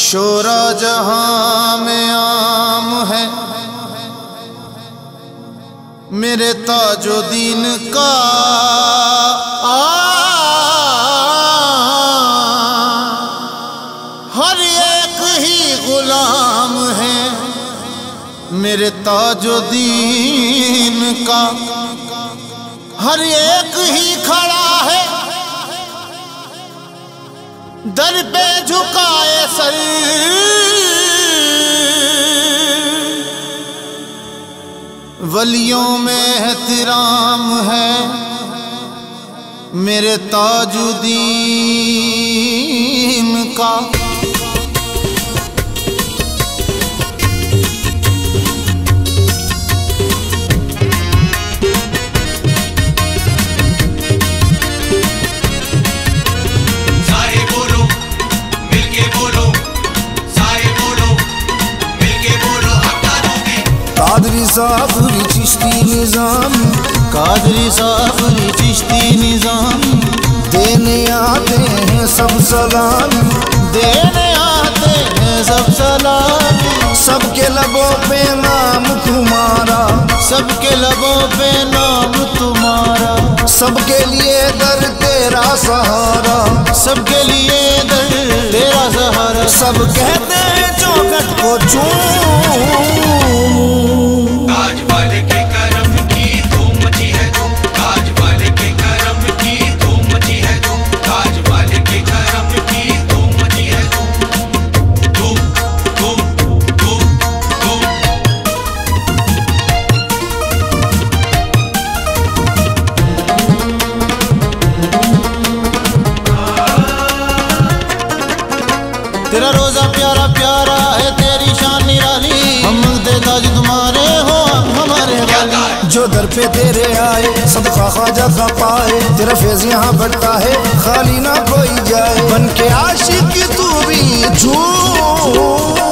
शोरा जहां में आम है मेरे ताजुद्दीन का आ मेरे ताजुद्दीन का हर एक ही खड़ा है। दर पे झुकाए सर। वलियों में एहतराम है मेरे ताजुद्दीन का। साफरी चिश्ती निज़ाम, कादरी साफरी चिश्ती निज़ाम। देने आते हैं सब सलाम, देने आते हैं सब सलाम। सबके लबों पे नाम तुम्हारा, सबके लबों पे नाम तुम्हारा। सबके लिए दर तेरा सहारा, सबके लिए दर तेरा सहारा। सब कहते हैं चौखट को चूं जो दर पे तेरे आए, सदका ख्वाजा का पाए, तेरा फ़ेज़ यहाँ बढ़ता है, खाली ना कोई जाए। बन के आशिक तू भी झूठ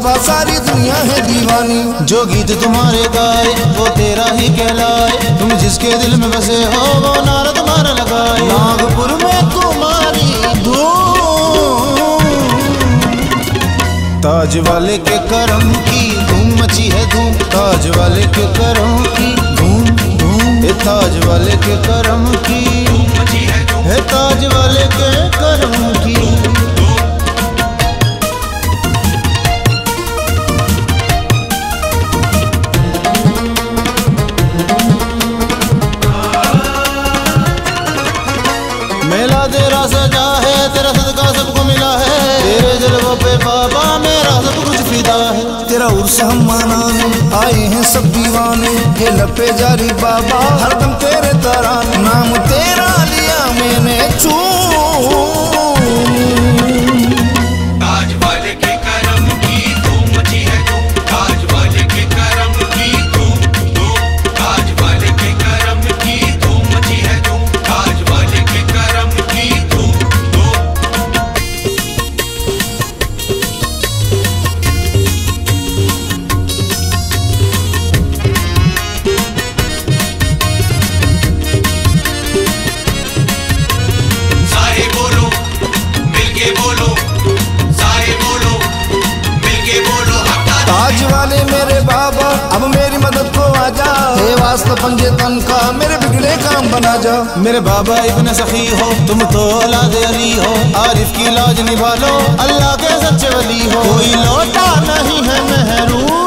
का सारी दुनिया है दीवानी। जो गीत तुम्हारे गाए, वो तेरा ही कहलाए। तुम जिसके दिल में बसे हो, वो नारा तुम्हारा लगाए। नागपुर में तुम्हारी ताज वाले के करम की धूम मची है धूम। ताज वाले के करम की धूम धूम। ताज वाले के करम की है ताज वाले के बाबा, मेरा सब कुछ फिदा है। तेरा उर्स हम मनाने आए हैं सब दीवाने। ये लपे जारी बाबा, हरदम तेरे तराने। नाम वास्ता पंजे तन का, मेरे बिगड़े काम बना जा। मेरे बाबा इतने सखी हो, तुम तो औलाद अली हो। आरिफ की लाज निभा लो अल्लाह के सच्चे वली हो। कोई लौटा नहीं है महरूम